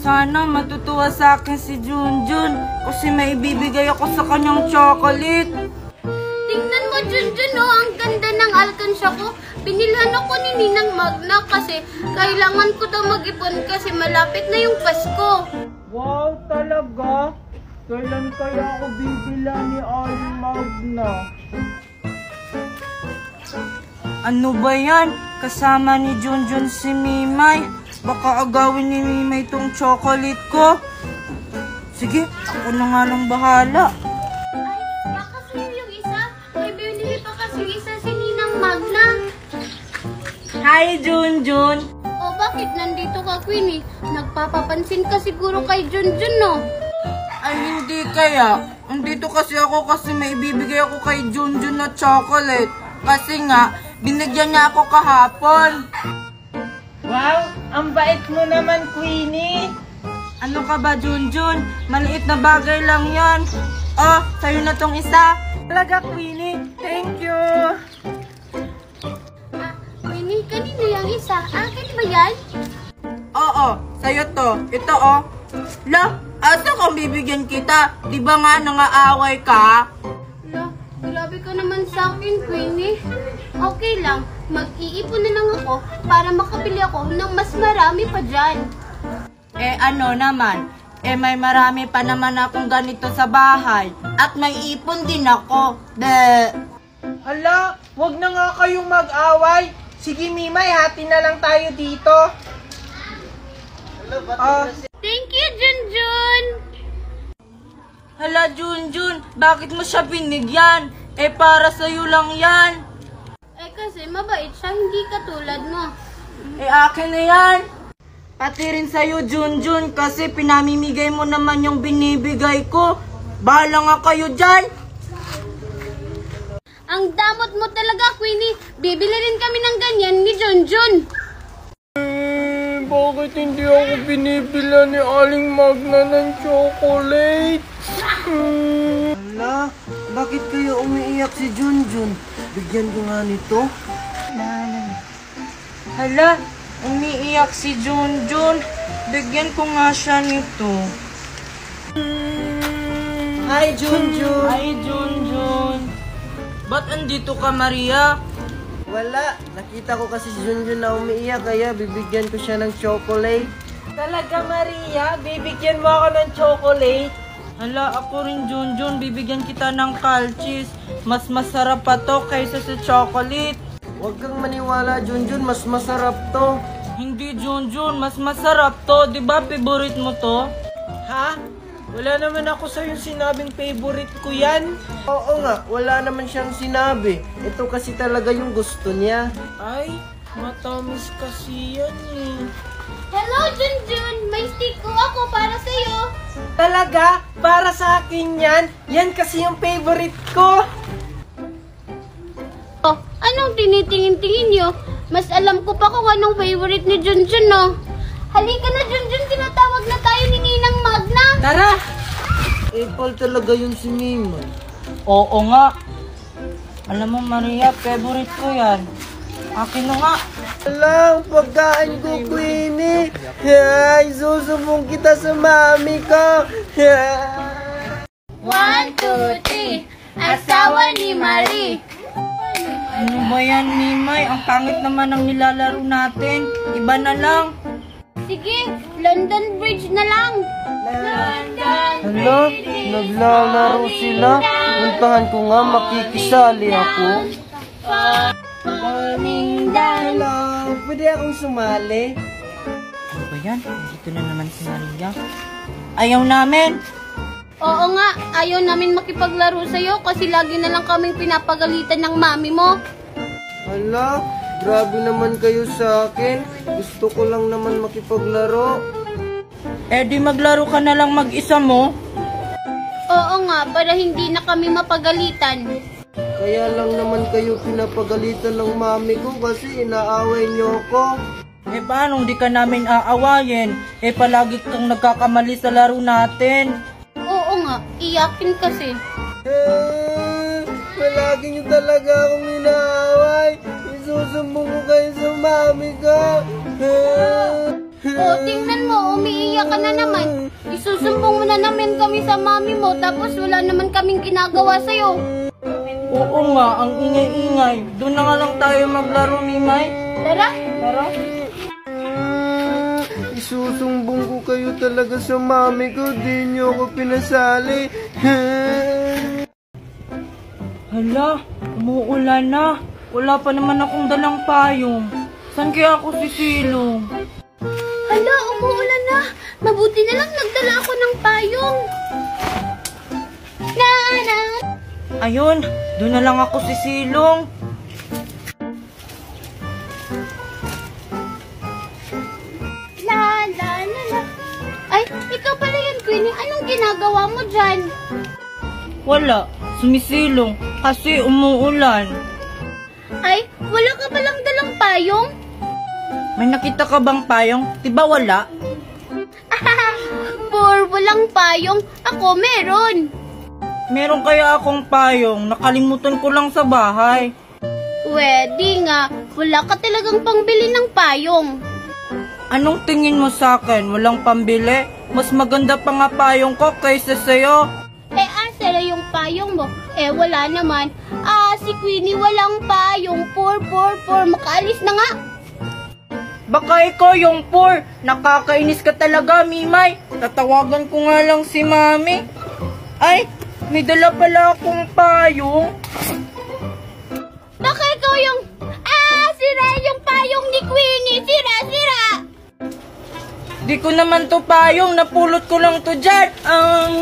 Sana matutuwa sa akin si Junjun kasi may ibibigay ako sa kanyang chocolate. Tingnan mo, Junjun, oh, ang ganda ng alkansya ko. Binilhan ako ni Ninang Magna kasi kailangan ko daw mag-ipon kasi malapit na yung Pasko. Wow, talaga? Kailan kaya ako bibila ni Aling Magna? Ano ba yan? Kasama ni Junjun si Mimay. Baka agawin ni Mimay tong chocolate ko. Sige, ako na nga lang bahala. Ay, baka sa'yo yung isa. May binili pa kasi isa si Ninang Magna. Hi, Junjun! O bakit nandito ka, Queenie? Nagpapapansin ka siguro kay Junjun, no? Ay, hindi kaya. Andito kasi ako kasi may ibibigay ako kay Junjun na chocolate. Kasi nga, binigyan niya ako kahapon. Wow, ang bait mo naman, Queenie. Ano ka ba, Junjun? Maliit na bagay lang yan. Oh, sa'yo na tong isa. Talaga, Queenie. Thank you. Ah, Queenie, kanino yung isa? Akin ba yan? Oo, sa'yo to. Ito, oh. La, asa kung bibigyan kita? Di ba nga nangaaway ka? La, grabe ka naman sa akin, Queenie. Okay lang, mag-iipon na lang ako para makabili ako ng mas marami pa dyan. Eh ano naman, eh may marami pa naman akong ganito sa bahay. At may ipon din ako. Be. Hala, wag na nga kayong mag-away. Sige, Mimay, hati na lang tayo dito. Ah, Thank you, Junjun! Hala Junjun, bakit mo siya binigyan? Eh para sa'yo lang yan. Kasi mabait siya, hindi katulad mo. Eh akin na yan. Pati rin sa'yo Junjun kasi pinamimigay mo naman yung binibigay ko. Bahala nga kayo dyan. Ang damot mo talaga, Queenie. Bibili rin kami ng ganyan ni Junjun. eh, bakit hindi ako binibila ni Aling Magna ng chocolate? Hmm. Bakit kayo umiiyak si Junjun? Bigyan ko nga nito. Hala, umiiyak si Junjun. Bigyan ko nga siya nito. Hi, Junjun! Ay, Junjun. Ba't andito ka, Maria? Wala, nakita ko kasi si Junjun na umiiyak kaya bibigyan ko siya ng chocolate. Talaga, Maria? Bibigyan mo ako ng chocolate? Hala, ako rin, Junjun. Bibigyan kita ng kalchis. Mas masarap pa to kaysa sa chocolate. Huwag kang maniwala, Junjun, mas masarap to. Hindi, Junjun. Mas masarap to. Di ba favorite mo to? Ha? Wala naman ako sa yung sinabing favorite ko yan. Oo nga, wala naman siyang sinabi. Ito kasi talaga yung gusto niya. Ay, matamis kasi yan eh. Hello, Junjun! May stick ko ako para sa'yo. Talaga? Para sa akin yan? Yan kasi yung favorite ko. Oh, anong tinitingin-tingin nyo? Mas alam ko pa kung anong favorite ni Junjun, no? Halika na, Junjun! Tinatawag na tayo ni Ninang Magna! Tara! Apple talaga yun si Mimay. Oo nga. Alam mo, Maria, favorite ko yan. Akin na nga. Alang, pagkaan ko, Queenie. Ay, susubong kita sa mami ko. One, two, three! Asawa ni Marie! Ano ba yan, Mimay? Ang pangit naman ang nilalaro natin. Iba na lang. Sige, London Bridge na lang! London Hala, naglalaro sila. Puntahan ko nga, makikisali ako. Falling down! Hello, pwede akong sumali? Ano ba yan? Dito na naman si Maria. Ayaw namin. Oo nga, ayaw namin makipaglaro sa'yo kasi lagi na lang kaming pinapagalitan ng mami mo. Hala, grabe naman kayo sa akin. Gusto ko lang naman makipaglaro. Eh di maglaro ka na lang mag-isa mo. Oo nga, para hindi na kami mapagalitan. Kaya lang naman kayo pinapagalitan ng mami ko kasi inaaway niyo ako. Eh paano di ka namin aawayin? Eh palagi kang nagkakamali sa laro natin. Oo nga, iyakin kasi. Eh, palagi niyo talaga akong inaaway. Isusumbong ko kayo sa mami ko. Eh, O, tingnan mo, umiiyak ka na naman. Isusumbong mo na namin kami sa mami mo tapos wala naman kaming ginagawa sa'yo. Oo nga, ang ingay-ingay. Doon na nga lang tayo maglaro, Mimay. Tara! Tara. Mm, Isusumbong ko kayo talaga sa mami ko. Di niyo ako pinasali. Hala, umuulan na. Wala pa naman akong dalang payong. Saan kaya ako sisilong? Ayun, doon na lang ako sisilong. La, la, la, la. Ay, ikaw pala yan, Queenie. Anong ginagawa mo dyan? Wala, sumisilong kasi umuulan. Ay, wala ka palang dalang payong? May nakita ka bang payong? Diba wala? For walang payong, ako meron. Meron kaya akong payong, nakalimutan ko lang sa bahay. Pwede nga, wala ka talagang pangbili ng payong. Anong tingin mo sa akin? Walang pambili? Mas maganda pa nga payong ko kaysa sa'yo. Eh, asa na yung payong mo? Eh, wala naman. Ah, si Queenie walang payong. Poor, poor, poor. Makaalis na nga. Baka ikaw yung poor. Nakakainis ka talaga, Mimay. Tatawagan ko nga lang si Mami. Ay, may dala pala akong payong. Baka ikaw yung... Ah, sira yung payong ni Queenie. Sira, sira. Di ko naman to payong, napulot ko lang to dyan. Ang...